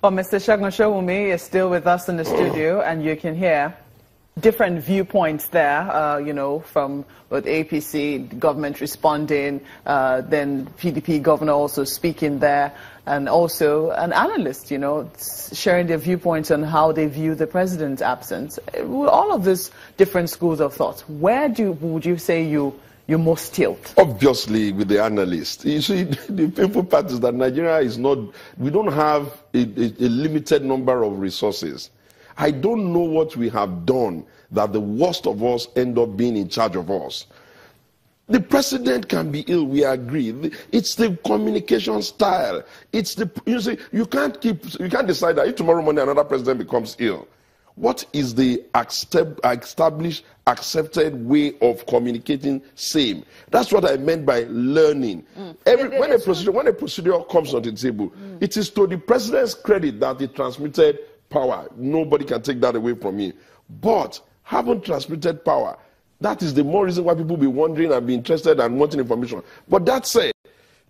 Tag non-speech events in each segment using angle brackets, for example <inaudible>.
Well, Mr. Segun Sowunmi is still with us in the studio, and you can hear different viewpoints there, uh, you know, from with APC government responding, uh, then PDP governor also speaking there, and also an analyst, you know, sharing their viewpoints on how they view the president's absence. All of these different schools of thought. Where do would you say you you most tilt? Obviously, with the analyst. You see, <laughs> the painful part is that Nigeria is not, we don't have a, a, a, limited number of resources. I don't know what we have done that the worst of us end up being in charge of us. The president can be ill, we agree. It's the communication style. It's the, you see, you can't keep, you can't decide that if tomorrow morning another president becomes ill what is the established, accepted way of communicating same? That's what I meant by learning. Mm. Every, when, a procedure, when a procedure comes on the table, mm. it is to the president's credit that he transmitted power. Nobody can take that away from me. But having transmitted power, that is the more reason why people be wondering and be interested and wanting information. But that said,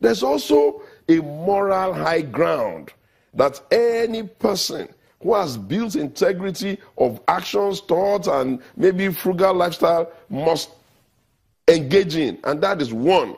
there's also a moral high ground that any person who has built integrity of actions, thoughts, and maybe frugal lifestyle must engage in. And that is one.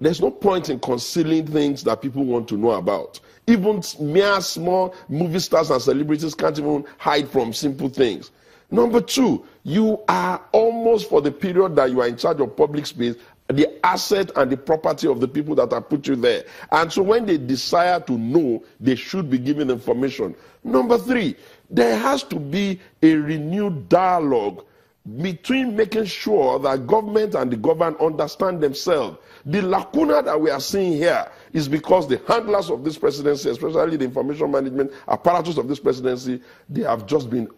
There's no point in concealing things that people want to know about. Even mere small movie stars and celebrities can't even hide from simple things. Number two, you are almost for the period that you are in charge of public space the asset and the property of the people that have put you there. And so when they desire to know, they should be given information. Number three, there has to be a renewed dialogue between making sure that government and the governed understand themselves. The lacuna that we are seeing here is because the handlers of this presidency, especially the information management apparatus of this presidency, they have just been,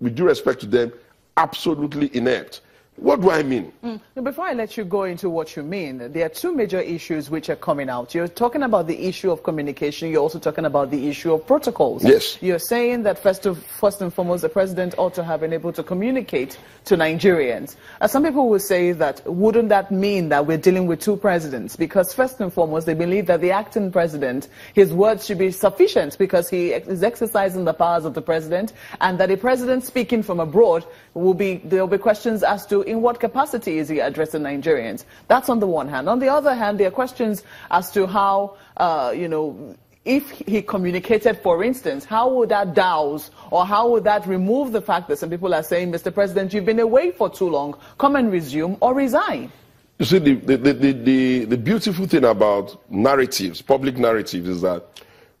with due respect to them, absolutely inept. What do I mean? Mm. Before I let you go into what you mean, there are two major issues which are coming out. You're talking about the issue of communication. You're also talking about the issue of protocols. Yes. You're saying that first, of, first and foremost, the president ought to have been able to communicate to Nigerians. Uh, some people will say that wouldn't that mean that we're dealing with two presidents? Because first and foremost, they believe that the acting president, his words should be sufficient because he is exercising the powers of the president, and that a president speaking from abroad will be there will be questions as to in what capacity is he addressing Nigerians? That's on the one hand. On the other hand, there are questions as to how, uh, you know, if he communicated, for instance, how would that douse or how would that remove the fact that some people are saying, Mr. President, you've been away for too long, come and resume or resign? You see, the, the, the, the, the beautiful thing about narratives, public narratives, is that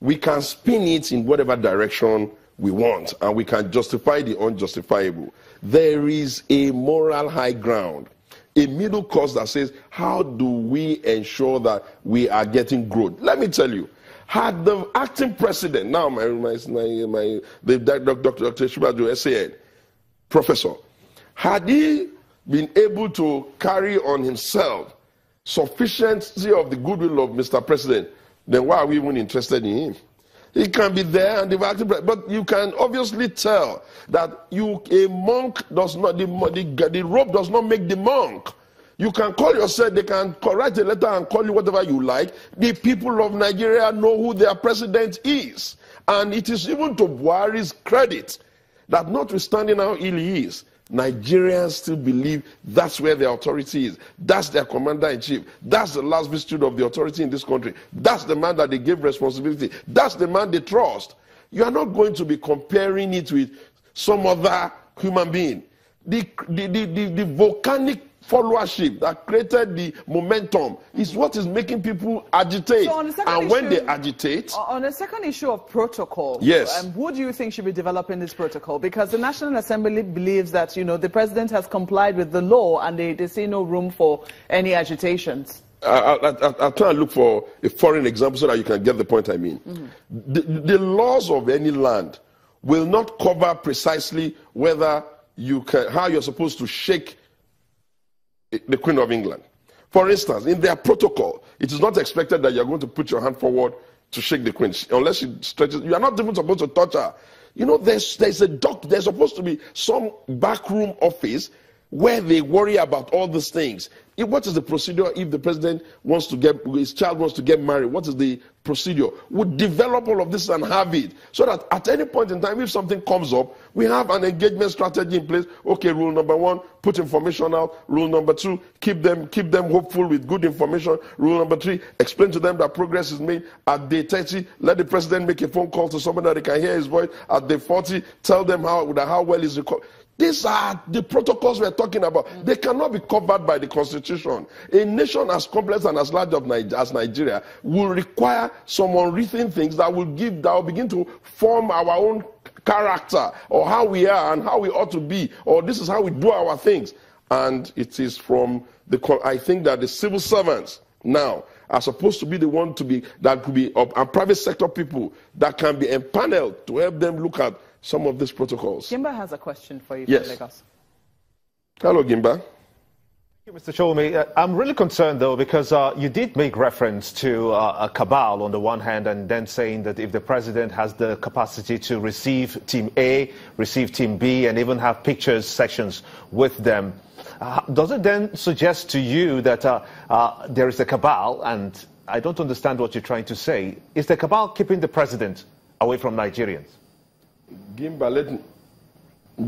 we can spin it in whatever direction we want and we can justify the unjustifiable there is a moral high ground, a middle course that says, how do we ensure that we are getting growth? Let me tell you, had the acting president, now my, my, my, the Dr. Dr. Osinbajo SAN, professor, had he been able to carry on himself sufficiency of the goodwill of Mr. President, then why are we even interested in him? He can be there and the acting, but you can obviously tell that you a monk does not the, the, the rope does not make the monk. You can call yourself, they can write a letter and call you whatever you like. The people of Nigeria know who their president is. And it is even to Buhari's credit that notwithstanding how ill he is, Nigerians still believe that's where the authority is. That's their commander in chief. That's the last vestige of the authority in this country. That's the man that they gave responsibility. That's the man they trust. You are not going to be comparing it with some other human being. The, the, the, the, the volcanic followership that created the momentum is what is making people agitate. So and when they agitate. On the second issue of protocol, yes. Um, who do you think should be developing this protocol? Because the National Assembly believes that, you know, the president has complied with the law and they, they see no room for any agitations. I, will try and look for a foreign example so that you can get the point I mean. Mm -hmm. the, the laws of any land will not cover precisely whether you can, how you're supposed to shake the Queen of England. For instance, in their protocol, it is not expected that you're going to put your hand forward to shake the Queen unless she stretches. You are not even supposed to touch her. You know, there's, there's a doc, there's supposed to be some backroom office where they worry about all these things. If, what is the procedure if the president wants to get his child wants to get married? What is the procedure? Would develop all of this and have it so that at any point in time, if something comes up, we have an engagement strategy in place. Okay, rule number one: put information out. Rule number two: keep them keep them hopeful with good information. Rule number three: explain to them that progress is made. At day 30, let the president make a phone call to somebody that they can hear his voice. At day 40, tell them how how well is the. These are the protocols we're talking about. Mm. They cannot be covered by the constitution. A nation as complex and as large as Nigeria will require some unwritten things that will give, that will begin to form our own character or how we are and how we ought to be, or this is how we do our things. And it is from the, I think that the civil servants now are supposed to be the one to be, that could be, and private sector people that can be empaneled to help them look at some of these protocols. Gimba has a question for you yes. Lagos. Hello, Gimba. Mr. Sowunmi, uh, I'm really concerned though because uh, you did make reference to uh, a cabal on the one hand and then saying that if the president has the capacity to receive Team A, receive Team B, and even have pictures sessions with them, uh, does it then suggest to you that uh, uh, there is a cabal? And I don't understand what you're trying to say. Is the cabal keeping the president away from Nigerians? Gimba, let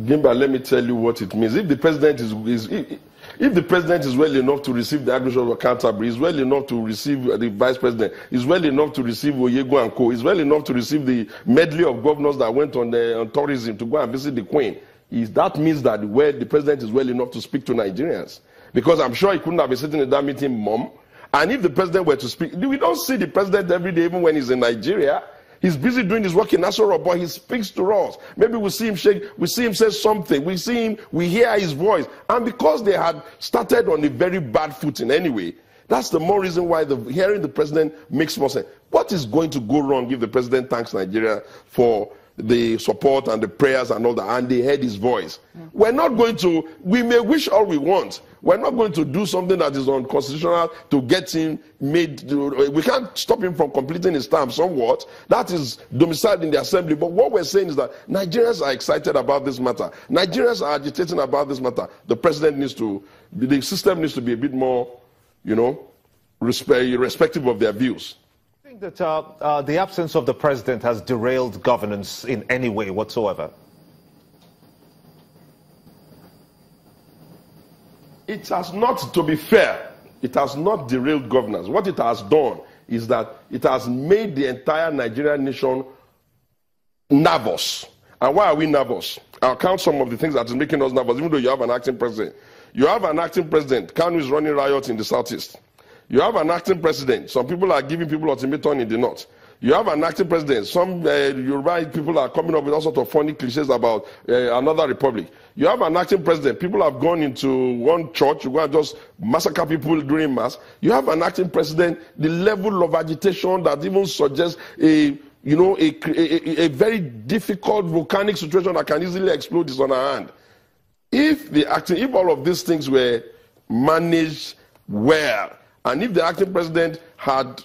Gimba, let me tell you what it means. If the president is, is if, if the president is well enough to receive the Archbishop of Canterbury, is well enough to receive the vice president, is well enough to receive Oyego and Co, is well enough to receive the medley of governors that went on, the, on tourism to go and visit the Queen, is that means that where the president is well enough to speak to Nigerians. Because I'm sure he couldn't have been sitting in that meeting, mom. And if the president were to speak, we don't see the president every day, even when he's in Nigeria. He's busy doing his work in Aso Rock, but he speaks to us. Maybe we see him shake, we see him say something, we see him, we hear his voice. And because they had started on a very bad footing anyway, that's the more reason why the, hearing the president makes more sense. What is going to go wrong if the president thanks Nigeria for the support and the prayers and all that, and they heard his voice. Mm. We're not going to, we may wish all we want. We're not going to do something that is unconstitutional to get him made. We can't stop him from completing his term somewhat. That is domiciled in the assembly. But what we're saying is that Nigerians are excited about this matter. Nigerians are agitating about this matter. The president needs to, the system needs to be a bit more, you know, respect respective of their views think that uh, uh, the absence of the president has derailed governance in any way whatsoever? It has not, to be fair, it has not derailed governance. What it has done is that it has made the entire Nigerian nation nervous. And why are we nervous? I'll count some of the things that is making us nervous, even though you have an acting president. You have an acting president. Kanu is running riots in the southeast. You have an acting president. Some people are giving people ultimatum in the north. You have an acting president. Some uh, Yoruba people are coming up with all sorts of funny cliches about uh, another republic. You have an acting president. People have gone into one church, you go and just massacre people during mass. You have an acting president. The level of agitation that even suggests a you know a, a, a very difficult volcanic situation that can easily explode is on our hand. If the acting, if all of these things were managed well, and if the acting president had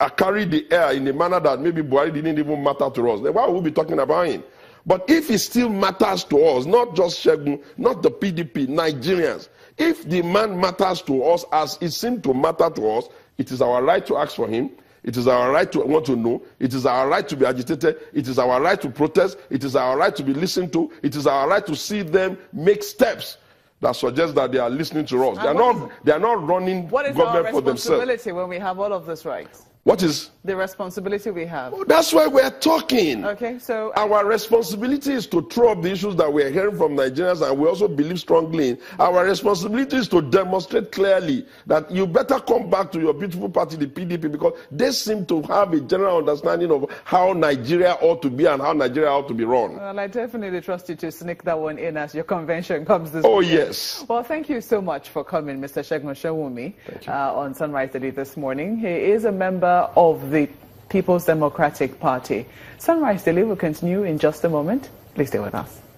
uh, carried the air in a manner that maybe Buhari didn't even matter to us, then why would we be talking about him? But if it still matters to us, not just Segun, not the PDP, Nigerians, if the man matters to us as it seemed to matter to us, it is our right to ask for him. It is our right to want to know. It is our right to be agitated. It is our right to protest. It is our right to be listened to. It is our right to see them make steps that suggests that they are listening to us. They are not, they are not running government for themselves. What is our responsibility when we have all of this rights? What is? The responsibility we have. Oh, that's why we're talking. Okay, so. Our responsibility is to throw up the issues that we're hearing from Nigerians and we also believe strongly in. Our responsibility is to demonstrate clearly that you better come back to your beautiful party, the PDP, because they seem to have a general understanding of how Nigeria ought to be and how Nigeria ought to be run. Well, I definitely trust you to sneak that one in as your convention comes this Oh, weekend. yes. Well, thank you so much for coming, Mr. Segun Sowunmi, uh, on Sunrise Daily this morning. He is a member of the People's Democratic Party. Sunrise Daily will continue in just a moment. Please stay with us.